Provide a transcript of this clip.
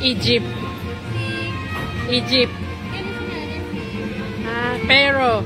Egypt. Egypt. Ah, pero